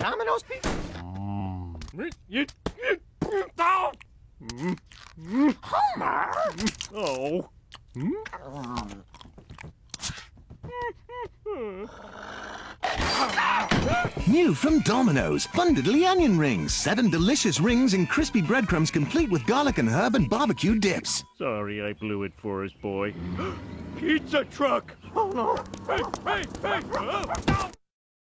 Domino's pizza? Homer! Oh. New from Domino's, Fun le Onion Rings. Seven delicious rings and crispy breadcrumbs complete with garlic and herb and barbecue dips. Sorry I blew it for us, boy. Pizza truck! Oh no! Hey, hey, hey! Oh, no!